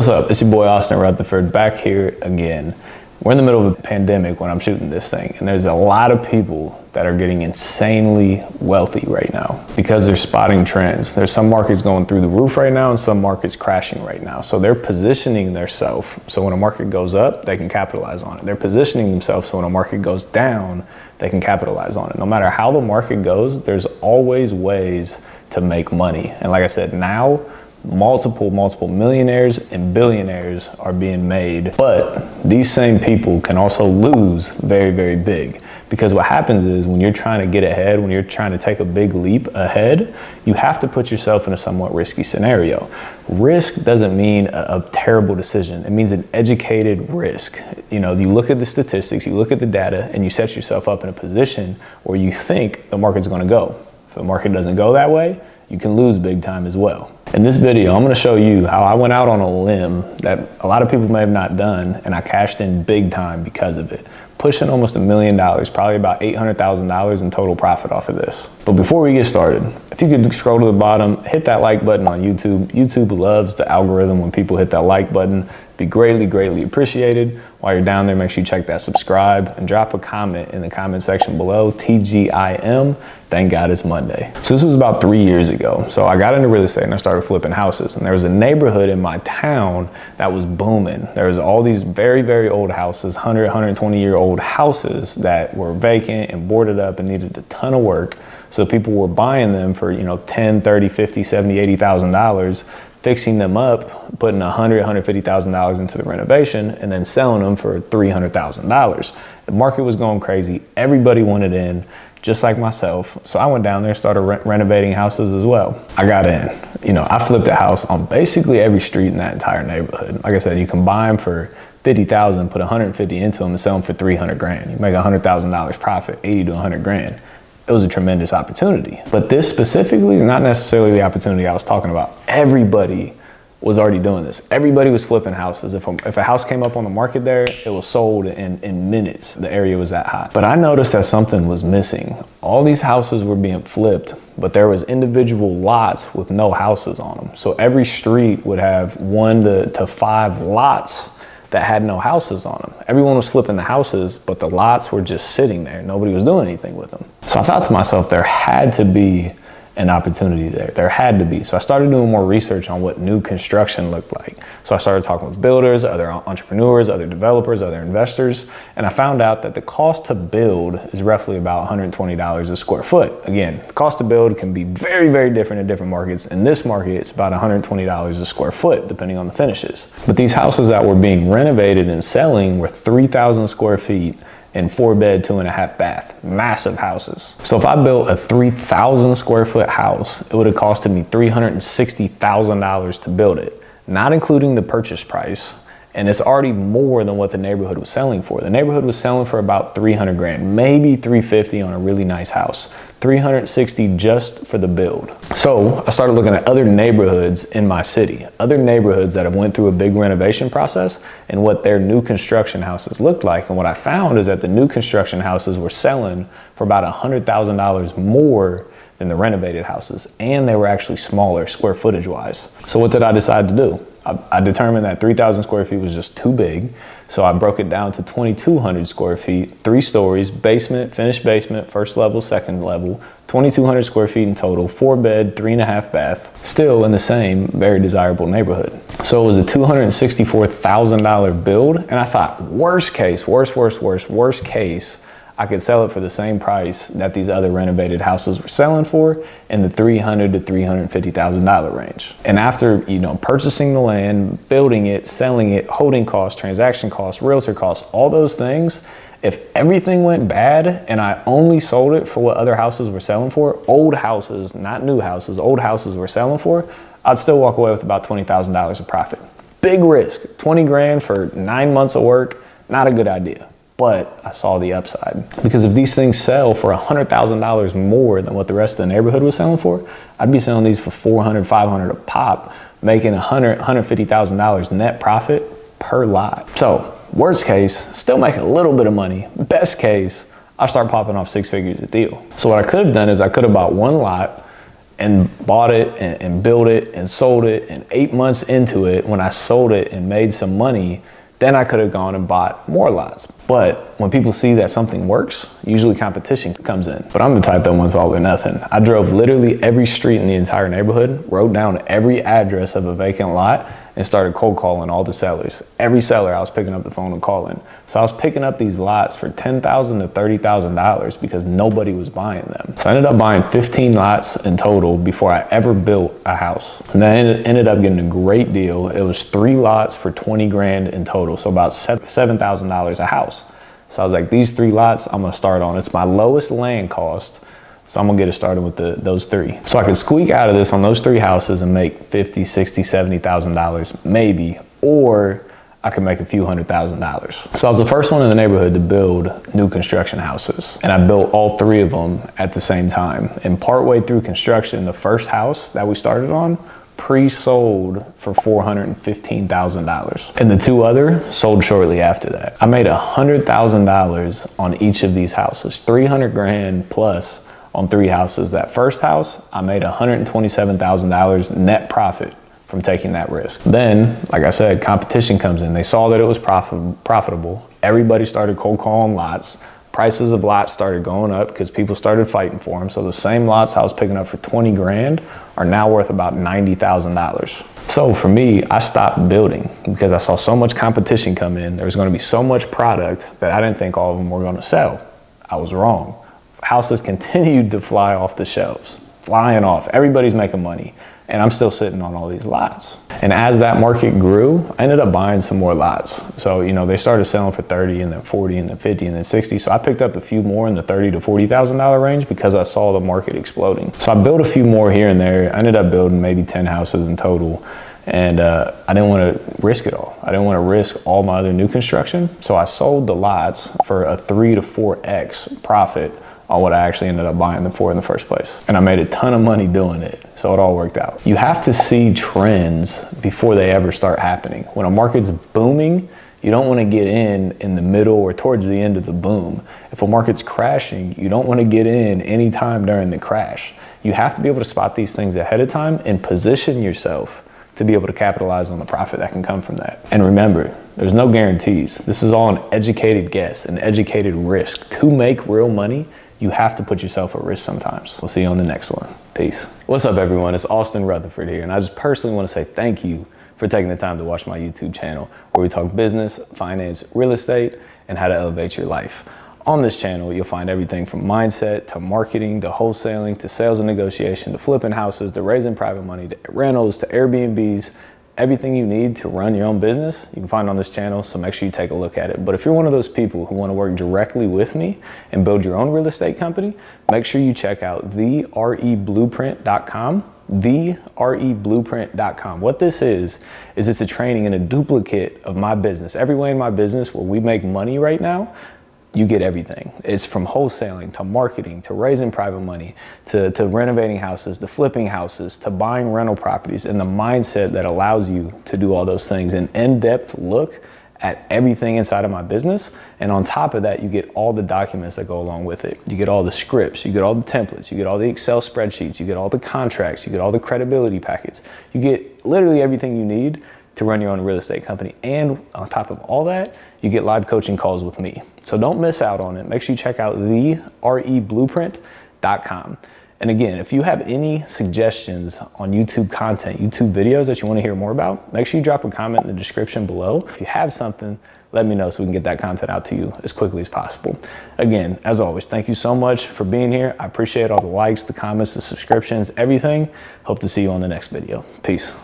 What's up? It's your boy Austin Rutherford back here again. We're in the middle of a pandemic when I'm shooting this thing, and there's a lot of people that are getting insanely wealthy right now because they're spotting trends. There's some markets going through the roof right now and some markets crashing right now. So they're positioning themselves so when a market goes up, they can capitalize on it. They're positioning themselves so when a market goes down, they can capitalize on it. No matter how the market goes, there's always ways to make money. And like I said, now multiple, multiple millionaires and billionaires are being made. But these same people can also lose very, very big. Because what happens is when you're trying to get ahead, when you're trying to take a big leap ahead, you have to put yourself in a somewhat risky scenario. Risk doesn't mean a, a terrible decision. It means an educated risk. You know, you look at the statistics, you look at the data, and you set yourself up in a position where you think the market's gonna go. If the market doesn't go that way, you can lose big time as well. In this video, I'm gonna show you how I went out on a limb that a lot of people may have not done and I cashed in big time because of it. Pushing almost a million dollars, probably about $800,000 in total profit off of this. But before we get started, if you could scroll to the bottom, hit that like button on YouTube. YouTube loves the algorithm when people hit that like button. Be greatly, greatly appreciated. While you're down there, make sure you check that subscribe and drop a comment in the comment section below. TGIM. Thank God it's Monday. So this was about three years ago. So I got into real estate and I started flipping houses. And there was a neighborhood in my town that was booming. There was all these very, very old houses, 100, 120 year old houses that were vacant and boarded up and needed a ton of work. So people were buying them for, you know, 10, 30, 50, 70, 80,000 dollars fixing them up, putting $100,000, $150,000 into the renovation, and then selling them for $300,000. The market was going crazy. Everybody wanted in, just like myself. So I went down there, started re- renovating houses as well. I got in. You know, I flipped a house on basically every street in that entire neighborhood. Like I said, you can buy them for 50,000, put 150 into them and sell them for 300 grand. You make $100,000 profit, 80 to 100 grand it was a tremendous opportunity. But this specifically is not necessarily the opportunity I was talking about. Everybody was already doing this. Everybody was flipping houses. If a, if a house came up on the market there, it was sold in, in minutes. The area was that hot. But I noticed that something was missing. All these houses were being flipped, but there was individual lots with no houses on them. So every street would have one to, to five lots that had no houses on them. Everyone was flipping the houses, but the lots were just sitting there. Nobody was doing anything with them. So I thought to myself, there had to be an opportunity there. There had to be. So I started doing more research on what new construction looked like. So I started talking with builders, other entrepreneurs, other developers, other investors, and I found out that the cost to build is roughly about $120 a square foot. Again, the cost to build can be very, very different in different markets. In this market, it's about $120 a square foot, depending on the finishes. But these houses that were being renovated and selling were 3,000 square feet and four bed, two and a half bath, massive houses. So if I built a 3,000 square foot house, it would have costed me $360,000 to build it, not including the purchase price. And it's already more than what the neighborhood was selling for. The neighborhood was selling for about 300 grand, maybe 350 on a really nice house. 360 just for the build. So I started looking at other neighborhoods in my city, other neighborhoods that have went through a big renovation process and what their new construction houses looked like. And what I found is that the new construction houses were selling for about $100,000 more than the renovated houses. And they were actually smaller square footage wise. So what did I decide to do? I, I determined that 3,000 square feet was just too big. So I broke it down to 2,200 square feet, three stories, basement, finished basement, first level, second level, 2,200 square feet in total, four bed, three and a half bath, still in the same very desirable neighborhood. So it was a $264,000 build. And I thought, worst case, worst, worst, worst, worst case, I could sell it for the same price that these other renovated houses were selling for in the 300 to 350,000 dollar range. And after, you know, purchasing the land, building it, selling it, holding costs, transaction costs, realtor costs, all those things, if everything went bad and I only sold it for what other houses were selling for, old houses, not new houses, old houses were selling for, I'd still walk away with about $20,000 of profit. Big risk, 20 grand for nine months of work, not a good idea but I saw the upside. Because if these things sell for $100,000 more than what the rest of the neighborhood was selling for, I'd be selling these for 400, 500 a pop, making $100, $150,000 net profit per lot. So worst case, still make a little bit of money. Best case, I start popping off six figures a deal. So what I could have done is I could have bought one lot and bought it and, and built it and sold it. And eight months into it, when I sold it and made some money, then I could have gone and bought more lots. But when people see that something works, usually competition comes in. But I'm the type that wants all or nothing. I drove literally every street in the entire neighborhood, wrote down every address of a vacant lot, and started cold calling all the sellers. Every seller, I was picking up the phone and calling. So I was picking up these lots for 10,000 to $30,000 because nobody was buying them. So I ended up buying 15 lots in total before I ever built a house. And then I ended up getting a great deal. It was three lots for 20 grand in total. So about $7,000 a house. So I was like, these three lots I'm gonna start on. It's my lowest land cost so I'm gonna get it started with the, those three. So I could squeak out of this on those three houses and make 50, 60, 70,000 dollars maybe, or I could make a few hundred thousand dollars. So I was the first one in the neighborhood to build new construction houses. And I built all three of them at the same time. And partway through construction, the first house that we started on pre-sold for $415,000. And the two other sold shortly after that. I made $100,000 on each of these houses, 300 grand plus on three houses. That first house, I made $127,000 net profit from taking that risk. Then, like I said, competition comes in. They saw that it was profit, profitable. Everybody started cold calling lots. Prices of lots started going up because people started fighting for them. So the same lots I was picking up for 20 grand are now worth about $90,000. So for me, I stopped building because I saw so much competition come in. There was going to be so much product that I didn't think all of them were going to sell. I was wrong houses continued to fly off the shelves, flying off. Everybody's making money. And I'm still sitting on all these lots. And as that market grew, I ended up buying some more lots. So, you know, they started selling for 30 and then 40 and then 50 and then 60. So I picked up a few more in the 30 to $40,000 range because I saw the market exploding. So I built a few more here and there. I ended up building maybe 10 houses in total and uh, I didn't want to risk it all. I didn't want to risk all my other new construction. So I sold the lots for a three to four X profit on what I actually ended up buying them for in the first place. And I made a ton of money doing it. So it all worked out. You have to see trends before they ever start happening. When a market's booming, you don't want to get in in the middle or towards the end of the boom. If a market's crashing, you don't want to get in anytime during the crash. You have to be able to spot these things ahead of time and position yourself to be able to capitalize on the profit that can come from that. And remember, there's no guarantees. This is all an educated guess, an educated risk. To make real money, you have to put yourself at risk sometimes. We'll see you on the next one. Peace. What's up, everyone? It's Austin Rutherford here, and I just personally want to say thank you for taking the time to watch my YouTube channel where we talk business, finance, real estate, and how to elevate your life. On this channel, you'll find everything from mindset to marketing to wholesaling to sales and negotiation to flipping houses to raising private money to rentals to Airbnbs everything you need to run your own business you can find on this channel so make sure you take a look at it. But if you're one of those people who want to work directly with me and build your own real estate company make sure you check out thereblueprint.com thereblueprint.com what this is is it's a training and a duplicate of my business. Every way in my business where we make money right now you get everything. It's from wholesaling to marketing to raising private money to, to renovating houses to flipping houses to buying rental properties and the mindset that allows you to do all those things. An in depth look at everything inside of my business. And on top of that, you get all the documents that go along with it. You get all the scripts, you get all the templates, you get all the Excel spreadsheets, you get all the contracts, you get all the credibility packets. You get literally everything you need to run your own real estate company. And on top of all that, you get live coaching calls with me. So don't miss out on it. Make sure you check out the thereblueprint.com. And again, if you have any suggestions on YouTube content, YouTube videos that you want to hear more about, make sure you drop a comment in the description below. If you have something, let me know so we can get that content out to you as quickly as possible. Again, as always, thank you so much for being here. I appreciate all the likes, the comments, the subscriptions, everything. Hope to see you on the next video. Peace.